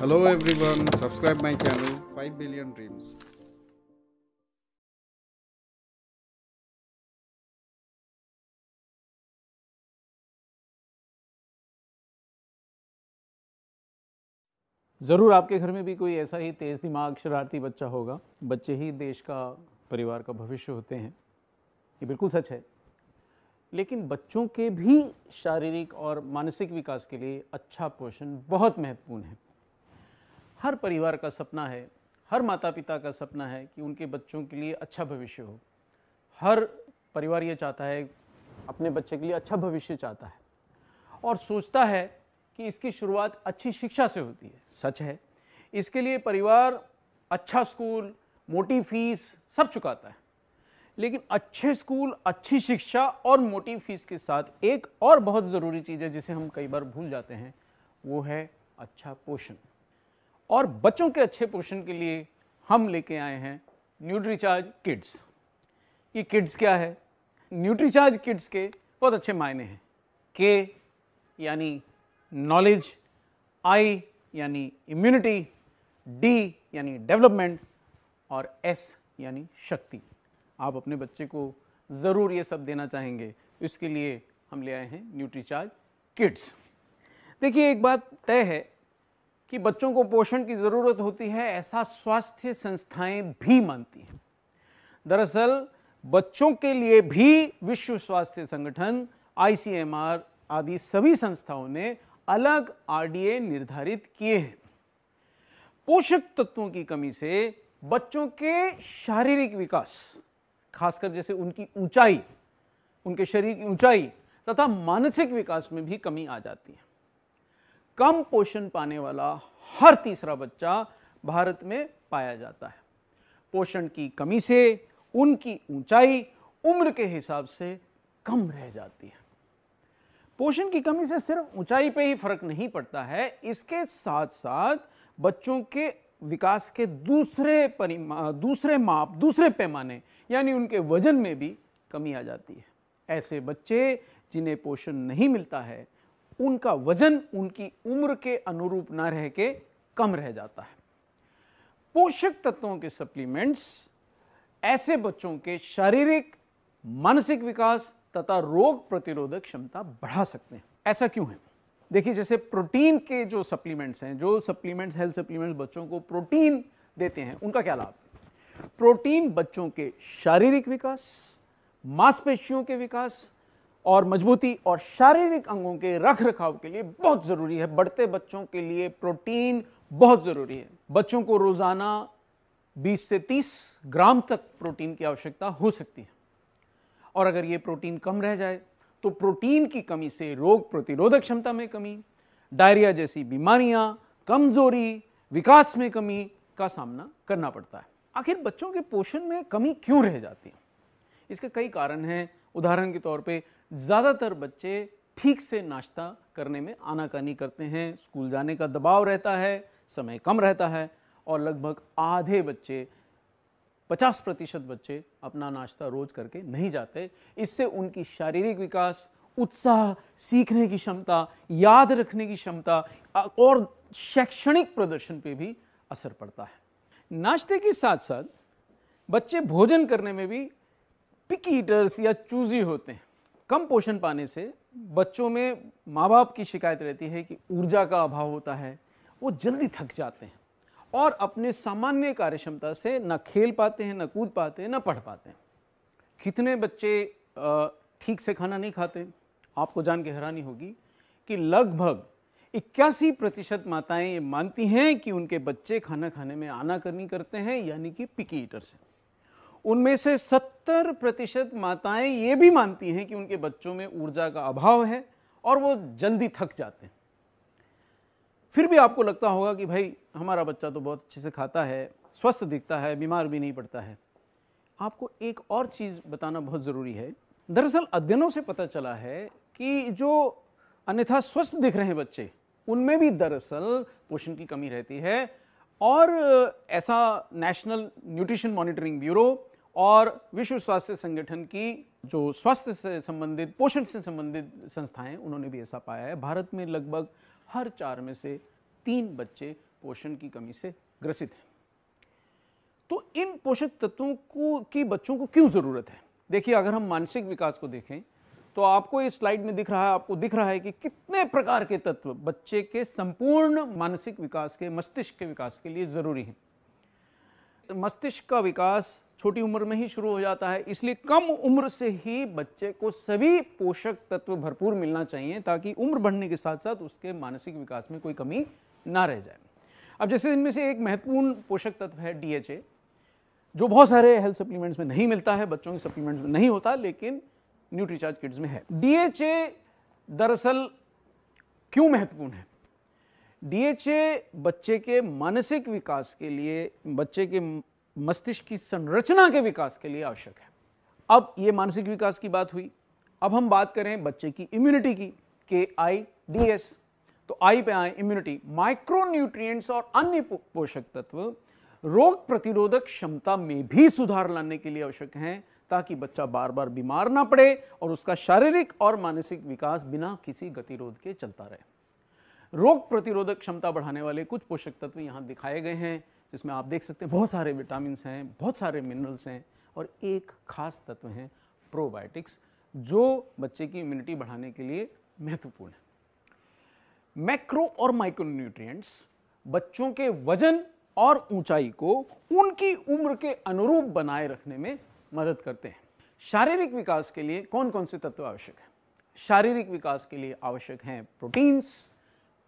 Hello everyone, subscribe my channel 5 billion dreams. ज़रूर आपके घर में भी कोई ऐसा ही तेज़ दिमाग शरारती बच्चा होगा। बच्चे ही देश का परिवार का भविष्य होते हैं। ये बिल्कुल सच है। लेकिन बच्चों के भी शारीरिक और मानसिक विकास के लिए अच्छा पोषण बहुत महत्वपूर्ण है। हर परिवार का सपना है, हर माता पिता का सपना है कि उनके बच्चों के लिए अच्छा भविष्य हो। हर परिवार ये चाहता है, अपने बच्चे के लिए अच्छा भविष्य चाहता है और सोचता है कि इसकी शुरुआत अच्छी शिक्षा से होती है। सच है, इसके लिए परिवार अच्छा स्कूल, मोटी फ़ीस सब चुकाता है। लेकिन अच्छे स्कूल, अच्छी शिक्षा और मोटी फ़ीस के साथ एक और बहुत ज़रूरी चीज़ है जिसे हम कई बार भूल जाते हैं, वो है अच्छा पोषण। और बच्चों के अच्छे पोषण के लिए हम लेके आए हैं न्यूट्रीचार्ज किड्स ये किड्स क्या है? न्यूट्रीचार्ज किड्स के बहुत अच्छे मायने हैं। के यानी नॉलेज आई यानी इम्यूनिटी डी यानी डेवलपमेंट और एस यानी शक्ति। आप अपने बच्चे को ज़रूर ये सब देना चाहेंगे। इसके लिए हम ले आए हैं न्यूट्रीचार्ज किड्स देखिए, एक बात तय है कि बच्चों को पोषण की ज़रूरत होती है, ऐसा स्वास्थ्य संस्थाएँ भी मानती हैं। दरअसल, बच्चों के लिए भी विश्व स्वास्थ्य संगठन आईसीएमआर आदि सभी संस्थाओं ने अलग आरडीए निर्धारित किए हैं। पोषक तत्वों की कमी से बच्चों के शारीरिक विकास, खासकर जैसे उनकी ऊंचाई, उनके शरीर की ऊंचाई तथा मानसिक विकास में भी कमी आ जाती है। कम पोषण पाने वाला हर तीसरा बच्चा भारत में पाया जाता है। पोषण की कमी से, उनकी ऊंचाई उम्र के हिसाब से कम रह जाती है। पोषण की कमी से सिर्फ़ ऊंचाई पे ही फ़र्क नहीं पड़ता है, इसके साथ साथ बच्चों के विकास के दूसरे परिमा, दूसरे माप, दूसरे पैमाने, यानी उनके वज़न में भी कमी आ जाती है। ऐसे बच्चे जिन्हें पोषण नहीं मिलता है उनका वज़न उनकी उम्र के अनुरूप ना रह के कम रह जाता है। पोषक तत्वों के सप्लीमेंट्स ऐसे बच्चों के शारीरिक, मानसिक विकास तथा रोग प्रतिरोधक क्षमता बढ़ा सकते हैं। ऐसा क्यों है? देखिए, जैसे प्रोटीन के जो सप्लीमेंट्स हैं, जो सप्लीमेंट्स हेल्थ सप्लीमेंट्स बच्चों को प्रोटीन देते हैं, उनका क्या लाभ? प्रोटीन बच्चों के शारीरिक विकास, मांसपेशियों के विकास और मजबूती और शारीरिक अंगों के रख रखाव के लिए बहुत ज़रूरी है। बढ़ते बच्चों के लिए प्रोटीन बहुत ज़रूरी है। बच्चों को रोज़ाना 20 से 30 ग्राम तक प्रोटीन की आवश्यकता हो सकती है। और अगर ये प्रोटीन कम रह जाए तो प्रोटीन की कमी से रोग प्रतिरोधक क्षमता में कमी, डायरिया जैसी बीमारियाँ, कमज़ोरी, विकास में कमी का सामना करना पड़ता है। आखिर बच्चों के पोषण में कमी क्यों रह जाती है? इसके कई कारण हैं। उदाहरण के तौर पे, ज़्यादातर बच्चे ठीक से नाश्ता करने में आनाकानी करते हैं। स्कूल जाने का दबाव रहता है, समय कम रहता है और लगभग आधे बच्चे 50 प्रतिशत बच्चे अपना नाश्ता रोज करके नहीं जाते। इससे उनकी शारीरिक विकास, उत्साह, सीखने की क्षमता, याद रखने की क्षमता और शैक्षणिक प्रदर्शन पे भी असर पड़ता है। नाश्ते के साथ साथ बच्चे भोजन करने में भी पिक ईटर्स या चूजी होते हैं। कम पोषण पाने से बच्चों में माँ बाप की शिकायत रहती है कि ऊर्जा का अभाव होता है, वो जल्दी थक जाते हैं और अपने सामान्य कार्य क्षमता से न खेल पाते हैं, न कूद पाते हैं, न पढ़ पाते हैं। कितने बच्चे ठीक से खाना नहीं खाते? आपको जान के हैरानी होगी कि लगभग इक्यासी प्रतिशत माताएँ ये मानती हैं कि उनके बच्चे खाना खाने में आना करनी करते हैं, यानी कि पिकी ईटर्स से उनमें से 70 प्रतिशत माताएँ ये भी मानती हैं कि उनके बच्चों में ऊर्जा का अभाव है और वो जल्दी थक जाते हैं। फिर भी आपको लगता होगा कि भाई, हमारा बच्चा तो बहुत अच्छे से खाता है, स्वस्थ दिखता है, बीमार भी नहीं पड़ता है। आपको एक और चीज़ बताना बहुत ज़रूरी है। दरअसल अध्ययनों से पता चला है कि जो अन्यथा स्वस्थ दिख रहे हैं बच्चे, उनमें भी दरअसल पोषण की कमी रहती है। और ऐसा नेशनल न्यूट्रिशन मॉनिटरिंग ब्यूरो और विश्व स्वास्थ्य संगठन की जो स्वास्थ्य से संबंधित, पोषण से संबंधित संस्थाएँ, उन्होंने भी ऐसा पाया है। भारत में लगभग हर चार में से तीन बच्चे पोषण की कमी से ग्रसित हैं। तो इन पोषक तत्वों को, की बच्चों को क्यों ज़रूरत है? देखिए, अगर हम मानसिक विकास को देखें तो आपको इस स्लाइड में दिख रहा है, आपको दिख रहा है कि कितने प्रकार के तत्व बच्चे के संपूर्ण मानसिक विकास के, मस्तिष्क के विकास के लिए ज़रूरी हैं। मस्तिष्क का विकास छोटी उम्र में ही शुरू हो जाता है, इसलिए कम उम्र से ही बच्चे को सभी पोषक तत्व भरपूर मिलना चाहिए ताकि उम्र बढ़ने के साथ साथ उसके मानसिक विकास में कोई कमी ना रह जाए। अब जैसे इनमें से एक महत्वपूर्ण पोषक तत्व है डीएचए जो बहुत सारे हेल्थ सप्लीमेंट्स में नहीं मिलता है, बच्चों के सप्लीमेंट्स में नहीं होता, लेकिन न्यूट्रीचार्ज किड्स में है। डीएचए दरअसल क्यों महत्वपूर्ण है? डीएचए बच्चे के मानसिक विकास के लिए, बच्चे के मस्तिष्क की संरचना के विकास के लिए आवश्यक है। अब ये मानसिक विकास की बात हुई। अब हम बात करें बच्चे की इम्यूनिटी की के आई डी एस तो आई पे आए इम्यूनिटी माइक्रोन्यूट्रिएंट्स और अन्य पोषक तत्व रोग प्रतिरोधक क्षमता में भी सुधार लाने के लिए आवश्यक हैं, ताकि बच्चा बार बार बीमार ना पड़े और उसका शारीरिक और मानसिक विकास बिना किसी गतिरोध के चलता रहे। रोग प्रतिरोधक क्षमता बढ़ाने वाले कुछ पोषक तत्व यहाँ दिखाए गए हैं, जिसमें आप देख सकते हैं बहुत सारे विटामिन हैं, बहुत सारे मिनरल्स हैं और एक खास तत्व हैं प्रोबायोटिक्स, जो बच्चे की इम्यूनिटी बढ़ाने के लिए महत्वपूर्ण है। मैक्रो और माइक्रोन्यूट्रिएंट्स बच्चों के वज़न और ऊंचाई को उनकी उम्र के अनुरूप बनाए रखने में मदद करते हैं। शारीरिक विकास के लिए कौन कौन से तत्व आवश्यक हैं? शारीरिक विकास के लिए आवश्यक हैं प्रोटीन्स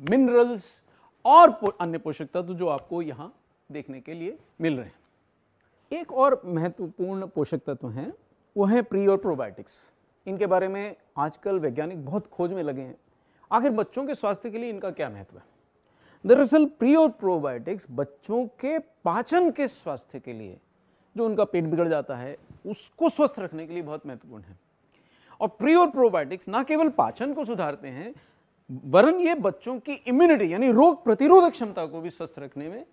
मिनरल्स और अन्य पोषक तत्व जो आपको यहाँ देखने के लिए मिल रहे हैं। एक और महत्वपूर्ण पोषक तत्व हैं, वो हैं प्री और प्रोबायोटिक्स इनके बारे में आजकल वैज्ञानिक बहुत खोज में लगे हैं। आखिर बच्चों के स्वास्थ्य के लिए इनका क्या महत्व है? दरअसल प्री और प्रोबायोटिक्स बच्चों के पाचन के स्वास्थ्य के लिए, जो उनका पेट बिगड़ जाता है, उसको स्वस्थ रखने के लिए बहुत महत्वपूर्ण है। और प्री और प्रोबायोटिक्स ना केवल पाचन को सुधारते हैं वरन ये बच्चों की इम्यूनिटी यानी रोग प्रतिरोधक क्षमता को भी स्वस्थ रखने में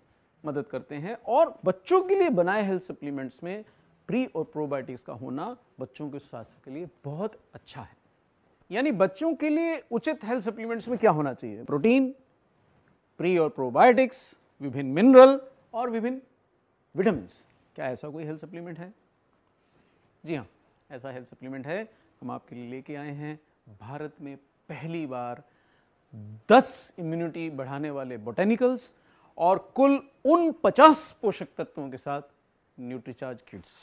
मदद करते हैं और बच्चों के लिए बनाए हेल्थ सप्लीमेंट्स में प्री और प्रोबायोटिक्स का होना बच्चों के स्वास्थ्य के लिए बहुत अच्छा है। यानी बच्चों के लिए उचित हेल्थ सप्लीमेंट्स में क्या होना चाहिए? प्रोटीन प्री और प्रोबायोटिक्स विभिन्न मिनरल और विभिन्न विटामिन क्या ऐसा कोई हेल्थ सप्लीमेंट है? जी हाँ ऐसा हेल्थ सप्लीमेंट है। हम आपके लिए लेके आए हैं। भारत में पहली बार 10 इम्यूनिटी बढ़ाने वाले बोटेनिकल्स और कुल उन 50 पोषक तत्वों के साथ न्यूट्रीचार्ज किड्स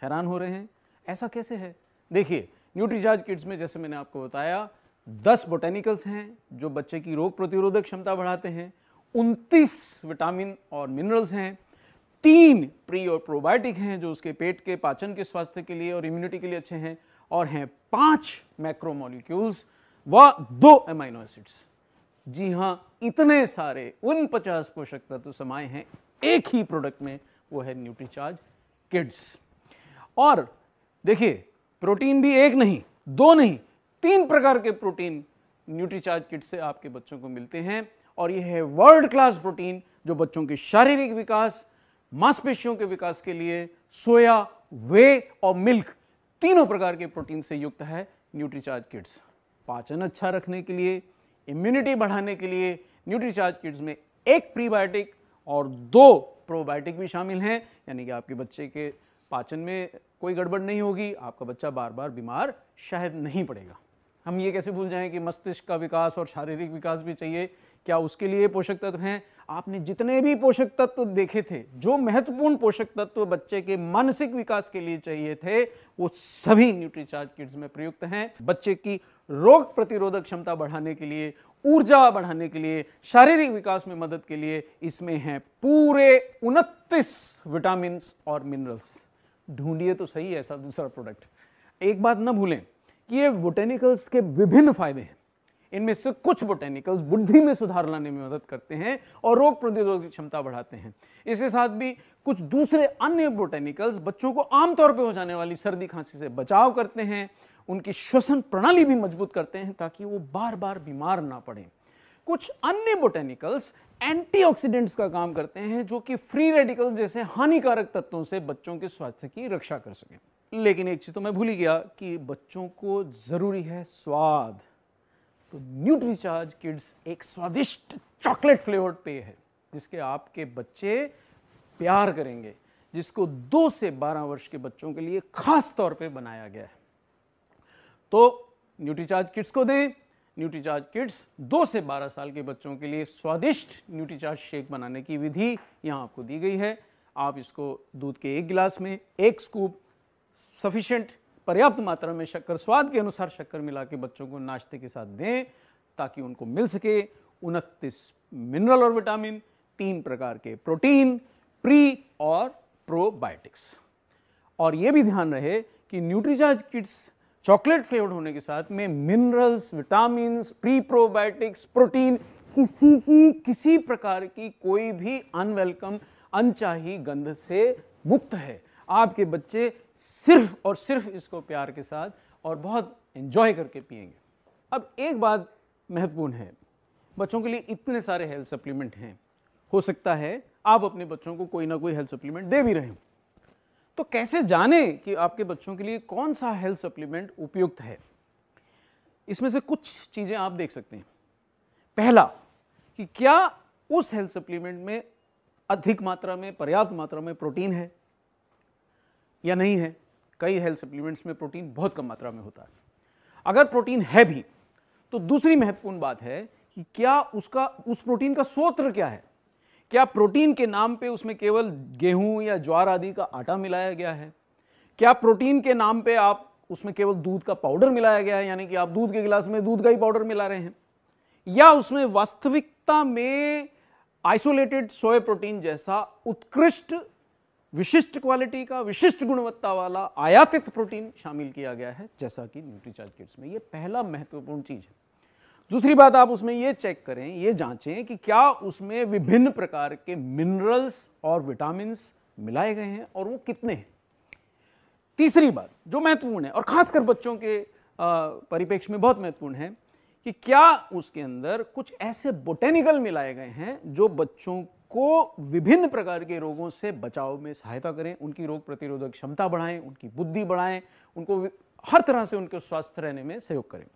हैरान हो रहे हैं? ऐसा कैसे है? देखिए न्यूट्रीचार्ज किड्स में जैसे मैंने आपको बताया 10 बोटेनिकल्स हैं जो बच्चे की रोग प्रतिरोधक क्षमता बढ़ाते हैं 29 विटामिन और मिनरल्स हैं, तीन प्री और प्रोबायोटिक हैं जो उसके पेट के पाचन के स्वास्थ्य के लिए और इम्यूनिटी के लिए अच्छे हैं, और हैं पाँच मैक्रोमोलिक्यूल्स व दो एमाइनो एसिड्स जी हाँ इतने सारे उन पचास पोषक तत्व समाये हैं। एक ही प्रोडक्ट में वो है न्यूट्रीचार्ज किड्स और देखिए प्रोटीन भी एक नहीं, दो नहीं, तीन प्रकार के प्रोटीन न्यूट्रीचार्ज किट से आपके बच्चों को मिलते हैं। और यह है वर्ल्ड क्लास प्रोटीन जो बच्चों के शारीरिक विकास, मांसपेशियों के विकास के लिए सोया वे और मिल्क तीनों प्रकार के प्रोटीन से युक्त है न्यूट्रीचार्ज किड्स पाचन अच्छा रखने के लिए इम्यूनिटी बढ़ाने के लिए न्यूट्रीचार्ज किड्स में एक प्रीबायोटिक और दो प्रोबायोटिक भी शामिल हैं। यानी कि आपके बच्चे के पाचन में कोई गड़बड़ नहीं होगी, आपका बच्चा बार बार बीमार शायद नहीं पड़ेगा। हम ये कैसे भूल जाएँ कि मस्तिष्क का विकास और शारीरिक विकास भी चाहिए? क्या उसके लिए पोषक तत्व हैं? आपने जितने भी पोषक तत्व देखे थे, जो महत्वपूर्ण पोषक तत्व बच्चे के मानसिक विकास के लिए चाहिए थे, वो सभी न्यूट्रीचार्ज किड्स में प्रयुक्त हैं। बच्चे की रोग प्रतिरोधक क्षमता बढ़ाने के लिए, ऊर्जा बढ़ाने के लिए, शारीरिक विकास में मदद के लिए इसमें हैं पूरे उनतीस विटामिन और मिनरल्स। ढूंढिए तो सही ऐसा दूसरा प्रोडक्ट। एक बात ना भूलें कि ये बोटेनिकल्स के विभिन्न फ़ायदे हैं। इनमें से कुछ बोटेनिकल्स बुद्धि में सुधार लाने में मदद करते हैं और रोग प्रतिरोधक क्षमता बढ़ाते हैं। इसके साथ भी कुछ दूसरे अन्य बोटेनिकल्स बच्चों को आमतौर पर हो जाने वाली सर्दी खांसी से बचाव करते हैं, उनकी श्वसन प्रणाली भी मज़बूत करते हैं ताकि वो बार बार बीमार ना पड़े। कुछ अन्य बोटेनिकल्स एंटीऑक्सीडेंट्स का काम करते हैं जो कि फ्री रेडिकल्स जैसे हानिकारक तत्वों से बच्चों के स्वास्थ्य की रक्षा कर सकें। लेकिन एक चीज़ तो मैं भूल ही गया कि बच्चों को ज़रूरी है स्वाद। तो न्यूट्रीचार्ज किड्स एक स्वादिष्ट चॉकलेट फ्लेवर्ड पेय है, जिसके आपके बच्चे प्यार करेंगे, जिसको दो से बारह वर्ष के बच्चों के लिए खास तौर पे बनाया गया है। तो न्यूट्रीचार्ज किड्स को दें न्यूट्रीचार्ज किड्स दो से बारह साल के बच्चों के लिए स्वादिष्ट न्यूट्रीचार्ज शेक बनाने की विधि यहाँ आपको दी गई है। आप इसको दूध के एक गिलास में, एक स्कूप सफिशिएंट पर्याप्त मात्रा में शक्कर, स्वाद के अनुसार शक्कर मिला के बच्चों को नाश्ते के साथ दें, ताकि उनको मिल सके उनतीस मिनरल और विटामिन, तीन प्रकार के प्रोटीन, प्री और प्रोबायोटिक्स। और ये भी ध्यान रहे कि न्यूट्रीचार्ज किड्स चॉकलेट फ्लेवर्ड होने के साथ में minerals vitamin pre probiotics, protein, किसी की, किसी प्रकार की कोई भी अनवेलकम, अनचाही गंध से मुक्त है। आपके बच्चे सिर्फ़ और सिर्फ़ इसको प्यार के साथ और बहुत एंजॉय करके पिएँगे अब एक बात महत्वपूर्ण है, बच्चों के लिए इतने सारे हेल्थ सप्लीमेंट हैं। हो सकता है आप अपने बच्चों को कोई ना कोई हेल्थ सप्लीमेंट दे भी रहे हो। तो कैसे जाने कि आपके बच्चों के लिए कौन सा हेल्थ सप्लीमेंट उपयुक्त है? इसमें से कुछ चीज़ें आप देख सकते हैं। पहला, कि क्या उस हेल्थ सप्लीमेंट में अधिक मात्रा में, पर्याप्त मात्रा में प्रोटीन है? या नहीं है, कई हेल्थ सप्लीमेंट्स में प्रोटीन बहुत कम मात्रा में होता है। अगर प्रोटीन है भी तो दूसरी महत्वपूर्ण बात है कि क्या उसका, उस प्रोटीन का स्रोत क्या है? क्या प्रोटीन के नाम पे उसमें केवल गेहूँ या ज्वार आदि का आटा मिलाया गया है? क्या प्रोटीन के नाम पे आप, उसमें केवल दूध का पाउडर मिलाया गया है, यानी कि आप दूध के गिलास में दूध का ही पाउडर मिला रहे हैं? या उसमें वास्तविकता में आइसोलेटेड सोए प्रोटीन जैसा उत्कृष्ट विशिष्ट क्वालिटी का, विशिष्ट गुणवत्ता वाला आयातित प्रोटीन शामिल किया गया है, जैसा कि न्यूट्रीचार्ज किट्स में। ये पहला महत्वपूर्ण चीज़ है। दूसरी बात आप उसमें ये चेक करें, ये जांचें कि क्या उसमें विभिन्न प्रकार के मिनरल्स और विटामिन मिलाए गए हैं और वो कितने हैं। तीसरी बात, जो महत्वपूर्ण है, और खासकर बच्चों के परिप्रेक्ष्य में बहुत महत्वपूर्ण है कि क्या उसके अंदर कुछ ऐसे बोटेनिकल मिलाए गए हैं जो बच्चों को विभिन्न प्रकार के रोगों से बचाव में सहायता करें, उनकी रोग प्रतिरोधक क्षमता बढ़ाएँ, उनकी बुद्धि बढ़ाएँ, उनको हर तरह से उनके स्वस्थ रहने में सहयोग करें।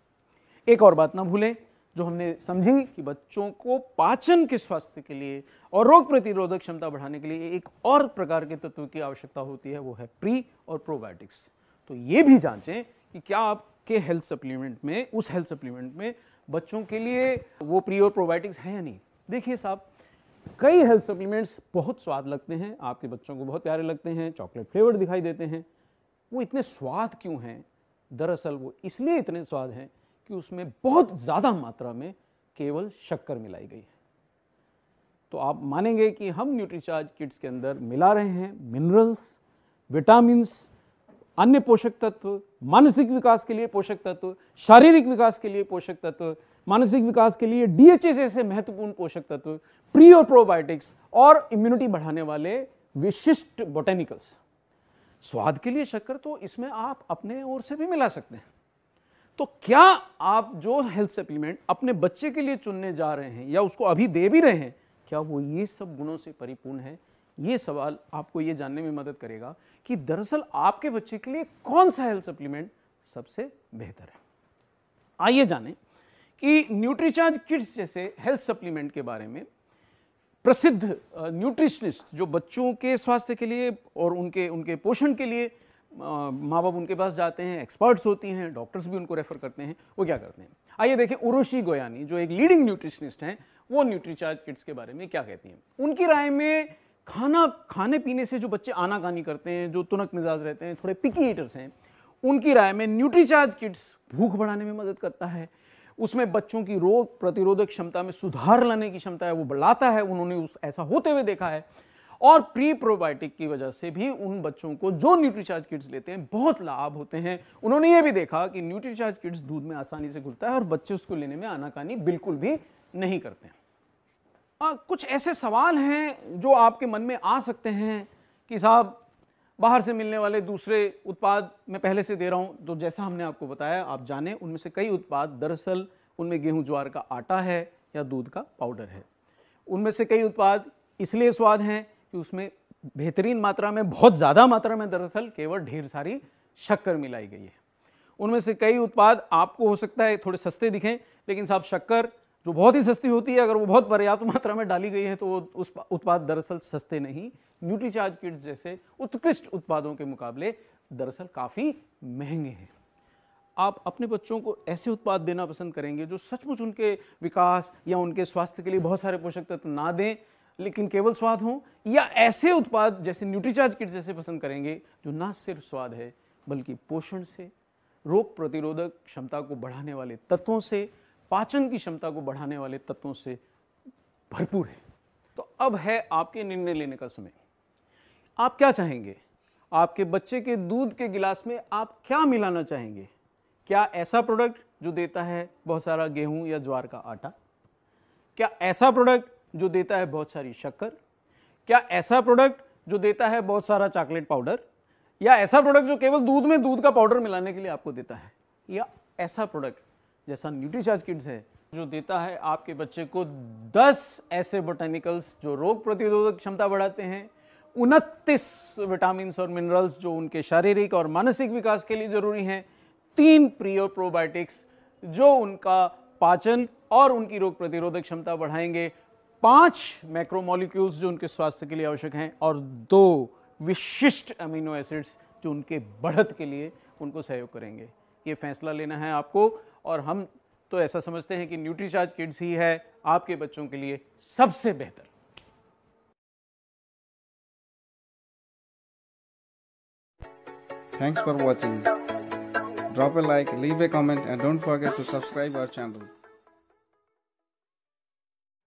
एक और बात ना भूलें, जो हमने समझी कि बच्चों को पाचन के स्वास्थ्य के लिए और रोग प्रतिरोधक क्षमता बढ़ाने के लिए एक और प्रकार के तत्व की आवश्यकता होती है, वो है प्री और प्रोबायोटिक्स। तो ये भी जांचें कि क्या आपके हेल्थ सप्लीमेंट में, उस हेल्थ सप्लीमेंट में बच्चों के लिए वो प्री और प्रोबायोटिक्स हैं या नहीं। देखिए साहब कई हेल्थ सप्लीमेंट्स बहुत स्वाद लगते हैं, आपके बच्चों को बहुत प्यारे लगते हैं चॉकलेट फ्लेवर दिखाई देते हैं। वो इतने स्वाद क्यों हैं? दरअसल वो इसलिए इतने स्वाद हैं कि उसमें बहुत ज़्यादा मात्रा में केवल शक्कर मिलाई गई है। तो आप मानेंगे कि हम न्यूट्रीचार्ज किट्स के अंदर मिला रहे हैं मिनरल्स विटामिन अन्य पोषक तत्व, मानसिक विकास के लिए पोषक तत्व, शारीरिक विकास के लिए पोषक तत्व, मानसिक विकास के लिए डीएचए जैसे महत्वपूर्ण पोषक तत्व प्री और प्रोबायोटिक्स और इम्यूनिटी बढ़ाने वाले विशिष्ट बोटेनिकल्स स्वाद के लिए शक्कर तो इसमें आप अपने ओर से भी मिला सकते हैं। तो क्या आप जो हेल्थ सप्लीमेंट अपने बच्चे के लिए चुनने जा रहे हैं या उसको अभी दे भी रहे हैं, क्या वो ये सब गुणों से परिपूर्ण है? ये सवाल आपको ये जानने में मदद करेगा कि दरअसल आपके बच्चे के लिए कौन सा हेल्थ सप्लीमेंट सबसे बेहतर है? आइए जानें कि न्यूट्रीचार्ज किड्स जैसे हेल्थ सप्लीमेंट के बारे में प्रसिद्ध न्यूट्रिशनिस्ट जो बच्चों के स्वास्थ्य के लिए और उनके उनके पोषण के लिए माँ बाप उनके पास जाते हैं एक्सपर्ट्स होती हैं डॉक्टर्स भी उनको रेफर करते हैं, वो क्या करते हैं? आइए देखें उरोशी गोयानी जो एक लीडिंग न्यूट्रिशनिस्ट हैं, वो न्यूट्रीचार्ज किड्स के बारे में क्या कहती हैं? उनकी राय में खाना, खाने पीने से जो बच्चे आनाकानी करते हैं, जो तुनक मिजाज रहते हैं, थोड़े पिकी ईटर्स हैं, उनकी राय में न्यूट्रीचार्ज किड्स भूख बढ़ाने में मदद करता है। उसमें बच्चों की रोग प्रतिरोधक क्षमता में सुधार लाने की क्षमता है, वो बढ़ाता है, उन्होंने उस, ऐसा होते हुए देखा है। और प्री प्रोबायोटिक की वजह से भी उन बच्चों को जो न्यूट्रीचार्ज किट्स लेते हैं, बहुत लाभ होते हैं। उन्होंने ये भी देखा कि न्यूट्रीचार्ज किट्स दूध में आसानी से घुलता है और बच्चे उसको लेने में आनाकानी बिल्कुल भी नहीं करते हैं। आ, कुछ ऐसे सवाल हैं जो आपके मन में आ सकते हैं कि साहब बाहर से मिलने वाले दूसरे उत्पाद मैं पहले से दे रहा हूँ। तो जैसा हमने आपको बताया आप जाने उनमें से कई उत्पाद दरअसल उनमें गेहूँ ज्वार का आटा है या दूध का पाउडर है। उनमें से कई उत्पाद इसलिए स्वाद हैं कि उसमें बेहतरीन मात्रा में बहुत ज़्यादा मात्रा में दरअसल केवल ढेर सारी शक्कर मिलाई गई है। उनमें से कई उत्पाद आपको हो सकता है थोड़े सस्ते दिखें लेकिन साहब शक्कर जो बहुत ही सस्ती होती है, अगर वो बहुत पर्याप्त मात्रा में डाली गई है तो वो उस उत्पाद दरअसल सस्ते नहीं। न्यूट्रीचार्ज किट्स जैसे उत्कृष्ट उत्पादों के मुकाबले दरअसल काफ़ी महँगे हैं। आप अपने बच्चों को ऐसे उत्पाद देना पसंद करेंगे जो सचमुच उनके विकास या उनके स्वास्थ्य के लिए बहुत सारे पोषक तत्व ना दें, लेकिन केवल स्वाद हो, या ऐसे उत्पाद जैसे न्यूट्रीचार्ज किट जैसे पसंद करेंगे जो ना सिर्फ़ स्वाद है, बल्कि पोषण से, रोग प्रतिरोधक क्षमता को बढ़ाने वाले तत्वों से पाचन की क्षमता को बढ़ाने वाले तत्वों से भरपूर है। तो अब है आपके निर्णय लेने का समय। आप क्या चाहेंगे? आपके बच्चे के दूध के गिलास में आप क्या मिलाना चाहेंगे? क्या ऐसा प्रोडक्ट जो देता है बहुत सारा गेहूँ या ज्वार का आटा? क्या ऐसा प्रोडक्ट जो देता है बहुत सारी शक्कर? क्या ऐसा प्रोडक्ट जो देता है बहुत सारा चॉकलेट पाउडर? या ऐसा प्रोडक्ट जो केवल दूध में दूध का पाउडर मिलाने के लिए आपको देता है? या ऐसा प्रोडक्ट जैसा न्यूट्रीचार्ज किड्स है, जो देता है आपके बच्चे को 10 ऐसे बोटानिकल्स जो रोग प्रतिरोधक क्षमता बढ़ाते हैं, उनतीस विटामिन और मिनरल्स जो उनके शारीरिक और मानसिक विकास के लिए ज़रूरी हैं, तीन प्रियो प्रोबायोटिक्स जो उनका पाचन और उनकी रोग प्रतिरोधक क्षमता बढ़ाएँगे, पाँच मैक्रोमोलिक्यूल्स जो उनके स्वास्थ्य के लिए आवश्यक हैं, और दो विशिष्ट अमीनो एसिड्स जो उनके बढ़त के लिए उनको सहयोग करेंगे। ये फैसला लेना है आपको। और हम तो ऐसा समझते हैं कि न्यूट्रीचार्ज किड्स ही है आपके बच्चों के लिए सबसे बेहतर। Thanks for watching drop a like leave a comment and don't forget to subscribe our channel